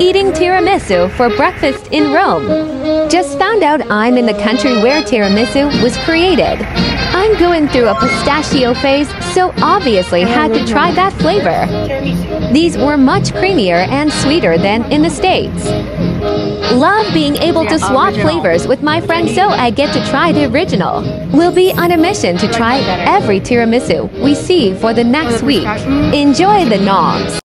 eating tiramisu for breakfast in Rome. Just found out I'm in the country where tiramisu was created. I'm going through a pistachio phase, so obviously had to try that flavor. These were much creamier and sweeter than in the States. Love being able to swap flavors with my friend, so I get to try the original. We'll be on a mission to try every tiramisu we see for the next week. Enjoy the knobs.